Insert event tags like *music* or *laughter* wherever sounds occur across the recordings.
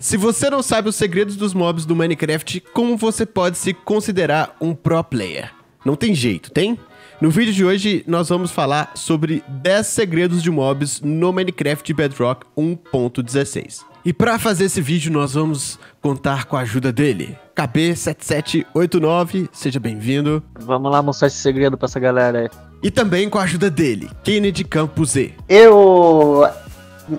Se você não sabe os segredos dos mobs do Minecraft, como você pode se considerar um pro player? Não tem jeito, tem? No vídeo de hoje, nós vamos falar sobre 10 segredos de mobs no Minecraft Bedrock 1.16. E para fazer esse vídeo, nós vamos contar com a ajuda dele, KB7789, seja bem-vindo. Vamos lá mostrar esse segredo pra essa galera aí. E também com a ajuda dele, Kennedy Campos Z. Eu.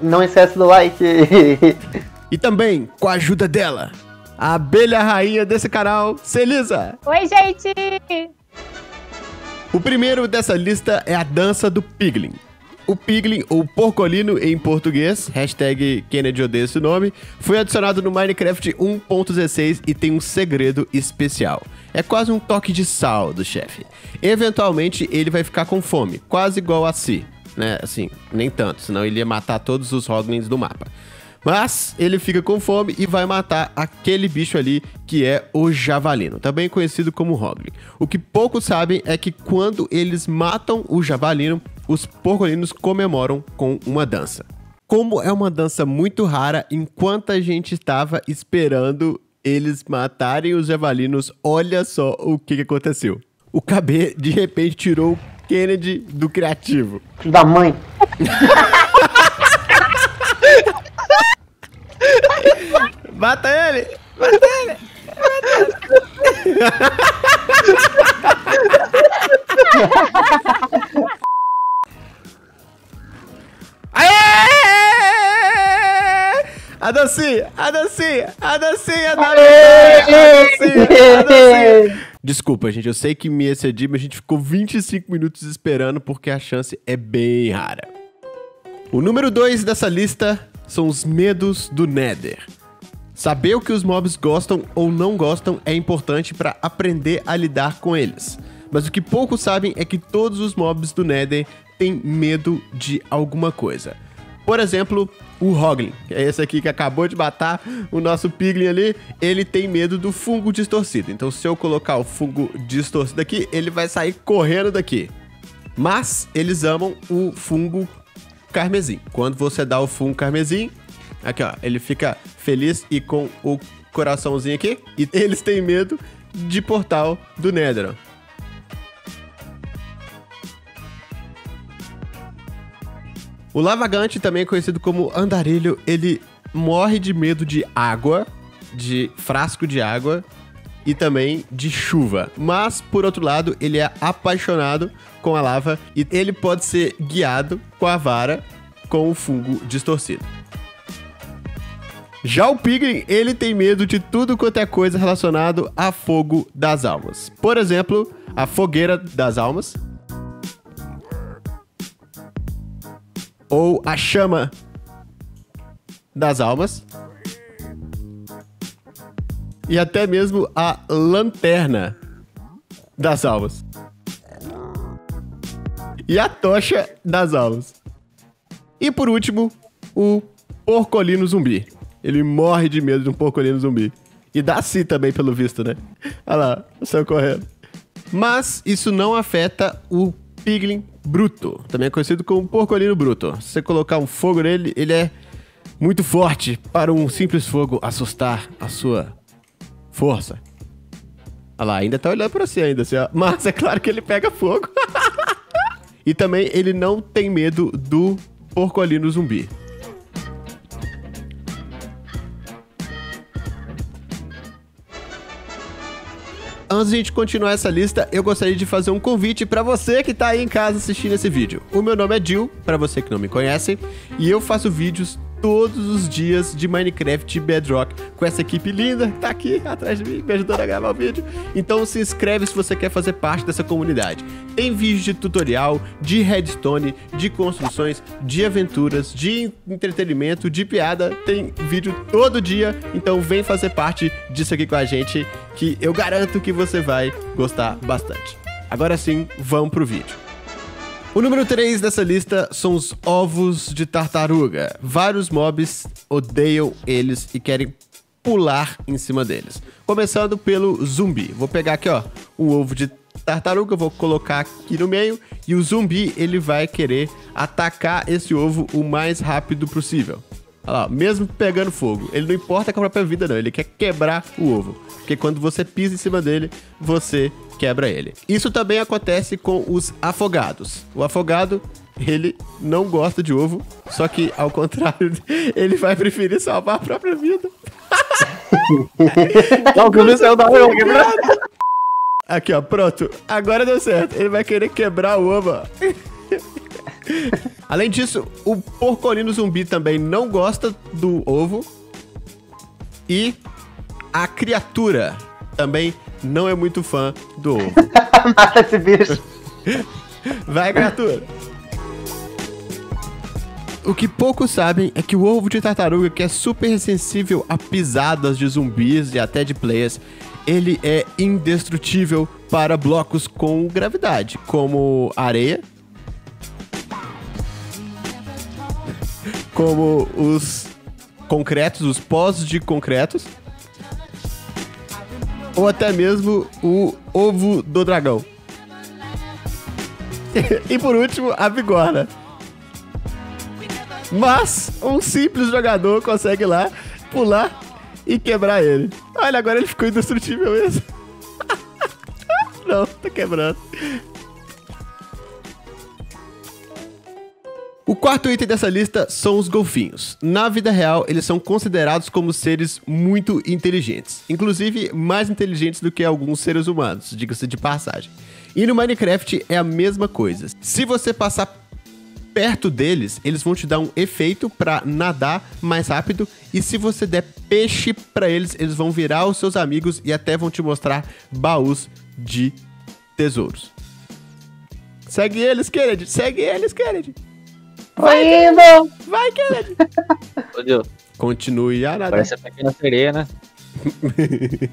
Não esquece do like. *laughs* E também com a ajuda dela, a abelha rainha desse canal, Celisa. Oi, gente! O primeiro dessa lista é a dança do Piglin. O Piglin, ou Porcolino em português, hashtag Kennedy odeia esse nome, foi adicionado no Minecraft 1.16 e tem um segredo especial. É quase um toque de sal do chefe. Eventualmente ele vai ficar com fome, quase igual a si. Né? Assim, nem tanto, senão ele ia matar todos os Hoglins do mapa. Mas ele fica com fome e vai matar aquele bicho ali que é o javalino, também conhecido como Hoglin. O que poucos sabem é que quando eles matam o javalino, os porcolinos comemoram com uma dança. Como é uma dança muito rara, enquanto a gente estava esperando eles matarem os javalinos, olha só o que, que aconteceu. O KB de repente tirou o Kennedy do criativo. Da mãe. *laughs* *laughs* Mata ele! Mata ele! Aê! A dancinha, a dancinha, a dancinha da a dancinha, a dancinha. Desculpa, gente, eu sei que me excedi, mas a gente ficou 25 minutos esperando porque a chance é bem rara. O número 2 dessa lista são os medos do Nether. Saber o que os mobs gostam ou não gostam é importante para aprender a lidar com eles. Mas o que poucos sabem é que todos os mobs do Nether têm medo de alguma coisa. Por exemplo, o Hoglin, que é esse aqui que acabou de matar o nosso Piglin ali, ele tem medo do fungo distorcido. Então, se eu colocar o fungo distorcido aqui, ele vai sair correndo daqui. Mas eles amam o fungo carmesim. Quando você dá o fungo carmesim, aqui ó, ele fica feliz e com o coraçãozinho aqui. E *laughs* eles têm medo de portal do Nether. O lavagante, também conhecido como andarilho, ele morre de medo de água, de frasco de água e também de chuva. Mas, por outro lado, ele é apaixonado com a lava e ele pode ser guiado com a vara com o fungo distorcido. Já o Piglin, ele tem medo de tudo quanto é coisa relacionado a fogo das almas. Por exemplo, a fogueira das almas. Ou a chama das almas. E até mesmo a lanterna das almas. E a tocha das almas. E por último, o porcolino zumbi. Ele morre de medo de um porcolino zumbi. E dá si também, pelo visto, né? Olha lá, céu correndo. Mas isso não afeta o piglin bruto, também conhecido como porcolino bruto. Se você colocar um fogo nele, ele é muito forte para um simples fogo assustar a sua força. Olha lá, ainda tá olhando pra você ainda, assim, ó. Mas é claro que ele pega fogo. *laughs* e também ele não tem medo do porcolino zumbi. Antes de a gente continuar essa lista, eu gostaria de fazer um convite para você que tá aí em casa assistindo esse vídeo. O meu nome é Jill, para você que não me conhece, e eu faço vídeos todos os dias de Minecraft Bedrock com essa equipe linda que tá aqui atrás de mim, me ajudando a gravar o vídeo. Então se inscreve se você quer fazer parte dessa comunidade. Tem vídeos de tutorial, de redstone, de construções, de aventuras, de entretenimento, de piada. Tem vídeo todo dia, então vem fazer parte disso aqui com a gente que eu garanto que você vai gostar bastante. Agora sim, vamos pro vídeo. O número 3 dessa lista são os ovos de tartaruga. Vários mobs odeiam eles e querem pular em cima deles. Começando pelo zumbi. Vou pegar aqui, ó, um ovo de tartaruga, vou colocar aqui no meio e o zumbi ele vai querer atacar esse ovo o mais rápido possível. Olha lá, mesmo pegando fogo. Ele não importa com a própria vida, não. Ele quer quebrar o ovo. Porque quando você pisa em cima dele, você quebra ele. Isso também acontece com os afogados. O afogado, ele não gosta de ovo, só que ao contrário, *laughs* ele vai preferir salvar a própria vida. *laughs* Não, que saiu da água, quebrar. Aqui, ó, pronto. Agora deu certo. Ele vai querer quebrar o ovo. ó. *laughs* Além disso, o porcolino zumbi também não gosta do ovo. E a criatura também não é muito fã do ovo. *laughs* Mata esse bicho. Vai, criatura! O que poucos sabem é que o ovo de tartaruga, que é super sensível a pisadas de zumbis e até de players, ele é indestrutível para blocos com gravidade, como areia, como os concretos, os pós de concretos, ou até mesmo o ovo do dragão. *laughs* e por último, a bigorna. Mas um simples jogador consegue lá pular e quebrar ele. Olha, agora ele ficou indestrutível mesmo. *laughs* Não, tá quebrando. O quarto item dessa lista são os golfinhos. Na vida real, eles são considerados como seres muito inteligentes. Inclusive, mais inteligentes do que alguns seres humanos, diga-se de passagem. E no Minecraft é a mesma coisa. Se você passar perto deles, eles vão te dar um efeito pra nadar mais rápido. E se você der peixe pra eles, eles vão virar os seus amigos e até vão te mostrar baús de tesouros. Segue eles, Kennedy. Segue eles, Kennedy. Vai indo! Vai, Kennedy. Ô, Deus, Continue a nadar. Parece a pequena sereia, né? *laughs*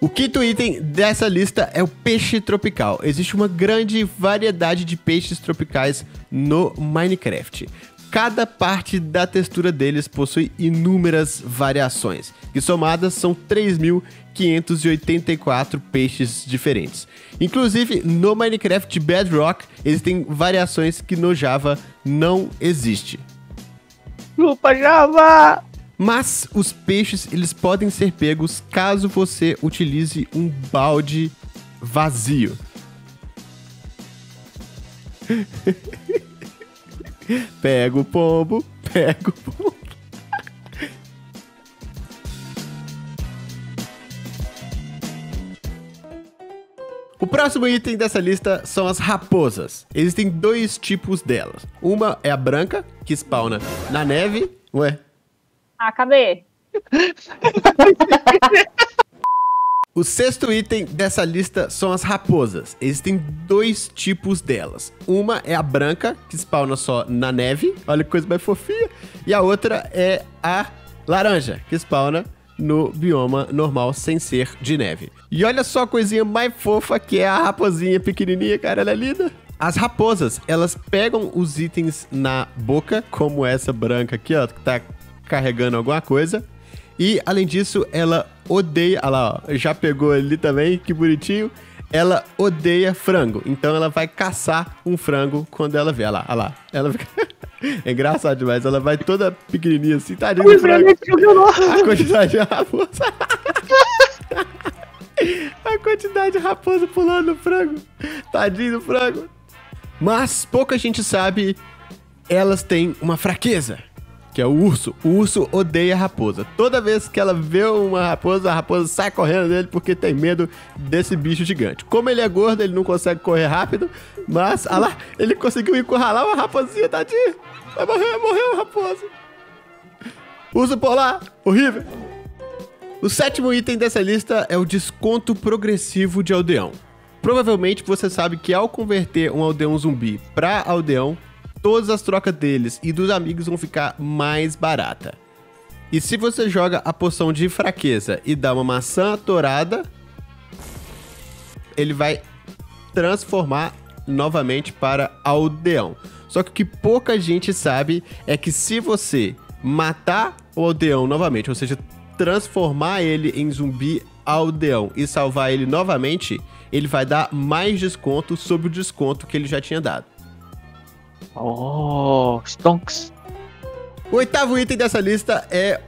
O quinto item dessa lista é o peixe tropical. Existe uma grande variedade de peixes tropicais no Minecraft. Cada parte da textura deles possui inúmeras variações, que somadas são 3.584 peixes diferentes. Inclusive, no Minecraft Bedrock, existem variações que no Java não existe. Chupa, Java! Mas os peixes eles podem ser pegos caso você utilize um balde vazio. *laughs* pega o pombo, pega o pombo. O próximo item dessa lista são as raposas. Existem dois tipos delas. Uma é a branca, que spawna na neve. Ué, Ah, cadê? *laughs* O sexto item dessa lista são as raposas. Existem dois tipos delas. Uma é a branca, que spawna só na neve. Olha que coisa mais fofinha. E a outra é a laranja, que spawna no bioma normal, sem ser de neve. E olha só a coisinha mais fofa que é a raposinha pequenininha, cara. Ela é linda. As raposas, elas pegam os itens na boca, como essa branca aqui, ó, que tá carregando alguma coisa. E, além disso, ela odeia. Olha lá, ó, já pegou ali também, que bonitinho. Ela odeia frango. Então ela vai caçar um frango quando ela vê. Olha lá, olha lá. Ela fica. *laughs* é engraçado demais. Ela vai toda pequenininha assim, tadinha do frango. A quantidade de raposa. *laughs* A quantidade de raposa pulando no frango. Tadinho do frango. Mas pouca gente sabe, elas têm uma fraqueza, que é o urso. O urso odeia a raposa. Toda vez que ela vê uma raposa, a raposa sai correndo dele porque tem medo desse bicho gigante. Como ele é gordo, ele não consegue correr rápido, mas, ah lá, ele conseguiu encurralar uma raposinha, tadinho. Vai morrer, morreu a raposa. Urso polar, horrível. O sétimo item dessa lista é o desconto progressivo de aldeão. Provavelmente você sabe que ao converter um aldeão zumbi para aldeão, todas as trocas deles e dos amigos vão ficar mais barata. E se você joga a poção de fraqueza e dá uma maçã torada, ele vai transformar novamente para aldeão. Só que o que pouca gente sabe é que se você matar o aldeão novamente, ou seja, transformar ele em zumbi aldeão e salvar ele novamente, ele vai dar mais desconto sobre o desconto que ele já tinha dado. Oh, Stonks. O oitavo item dessa lista é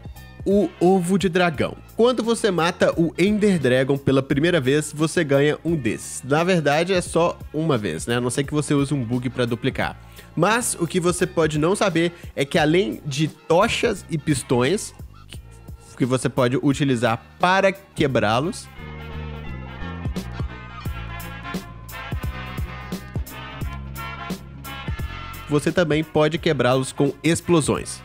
o ovo de dragão. Quando você mata o Ender Dragon pela primeira vez, você ganha um desses. Na verdade, é só uma vez, né? A não ser que você use um bug para duplicar. Mas o que você pode não saber é que além de tochas e pistões, que você pode utilizar para quebrá-los, você também pode quebrá-los com explosões.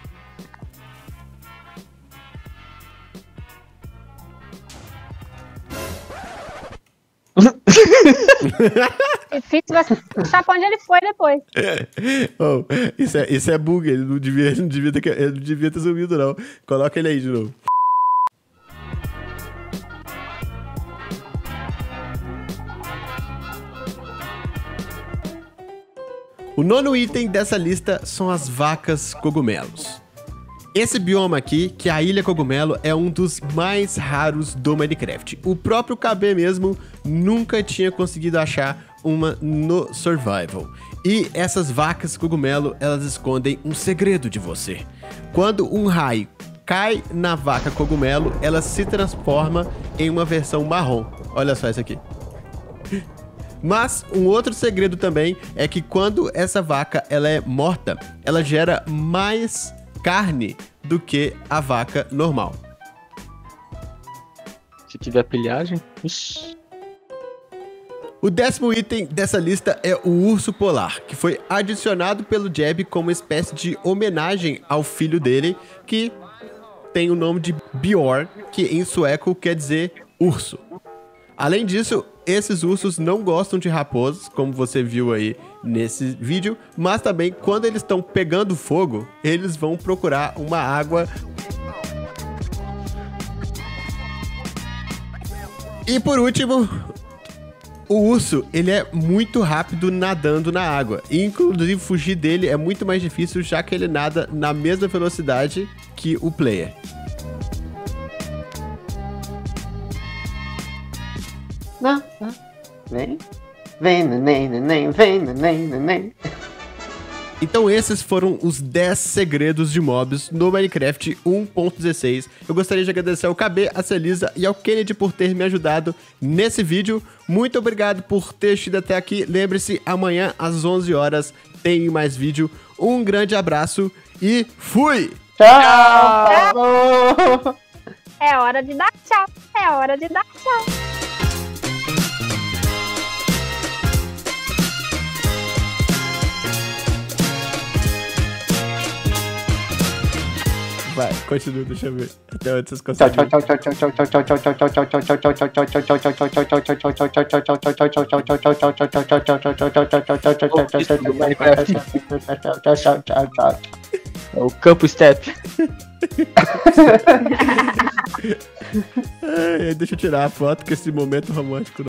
Difícil você achar pra onde ele foi depois. *laughs* Oh, isso, é, isso é bug, ele não devia, ele não devia, ter, ele não devia ter sumido, não. Coloca ele aí de novo. O nono item dessa lista são as vacas cogumelos. Esse bioma aqui, que é a Ilha Cogumelo, é um dos mais raros do Minecraft. O próprio KB mesmo nunca tinha conseguido achar uma no Survival. E essas vacas cogumelo, elas escondem um segredo de você. Quando um raio cai na vaca cogumelo, ela se transforma em uma versão marrom. Olha só isso aqui. Mas um outro segredo também é que quando essa vaca ela é morta, ela gera mais carne do que a vaca normal. Se tiver pilhagem. Ixi. O décimo item dessa lista é o urso polar, que foi adicionado pelo Jeb como espécie de homenagem ao filho dele, que tem o nome de Bjorn, que em sueco quer dizer urso. Além disso, esses ursos não gostam de raposas, como você viu aí nesse vídeo, mas também quando eles estão pegando fogo, eles vão procurar uma água. E por último, o urso, ele é muito rápido nadando na água. E, inclusive, fugir dele é muito mais difícil, já que ele nada na mesma velocidade que o player. Não, não. Vem. Vem, neném, neném, vem, neném, neném. Então esses foram os 10 segredos de mobs no Minecraft 1.16. Eu gostaria de agradecer ao KB, a Celisa e ao Kennedy por ter me ajudado nesse vídeo. Muito obrigado por ter assistido até aqui. Lembre-se, amanhã às 11 horas tem mais vídeo. Um grande abraço e fui! Tchau! É hora de dar tchau. É hora de dar tchau. Vai, continua, deixa eu ver. Até onde vocês conseguem. É o campo step. Deixa eu tirar a foto que esse momento romântico